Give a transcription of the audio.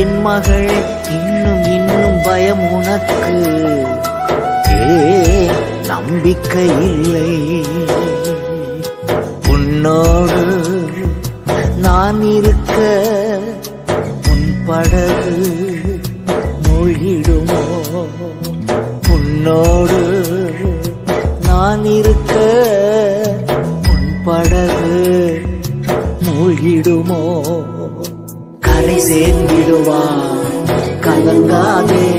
என் மகளே இன்னும் இன்னும் பயம் உனக்கு. ஏன் நம்பிக்கை இல்லை. உன்னோடு நான் இருக்க உன் படகு மூழ்கிடுமோ? உன்னோடு நான் இருக்க உன் படகு மூழ்கிடுமோ? கரை சேர்ந்திடுவான். கலங்காதே.